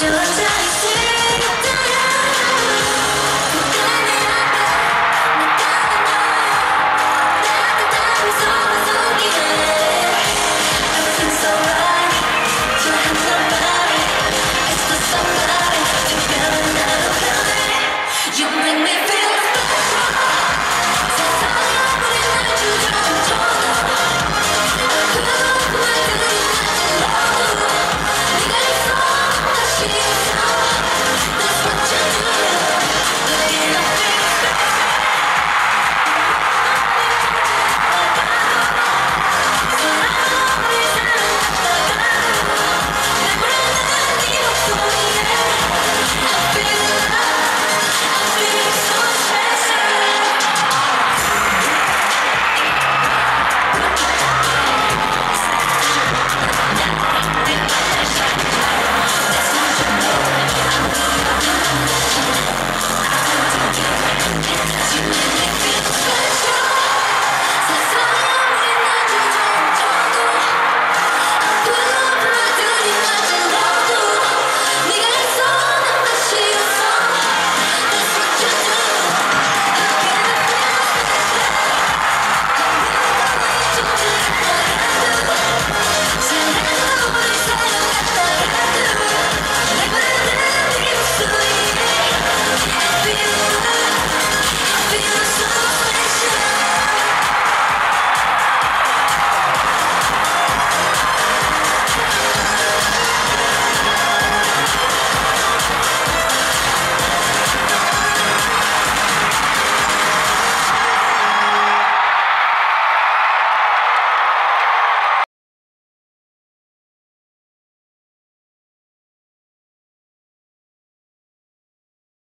Just